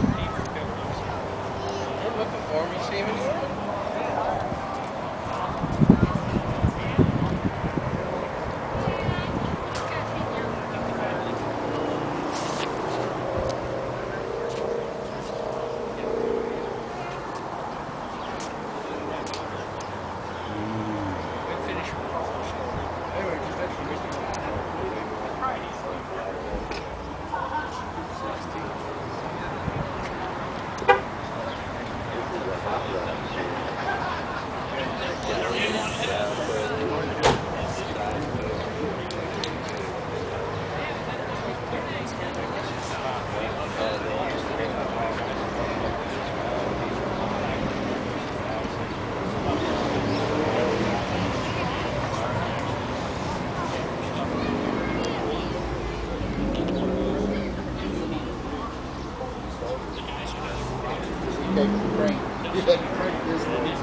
They're looking for me, Seaman. Okay, Frank. Yeah, Frank is the-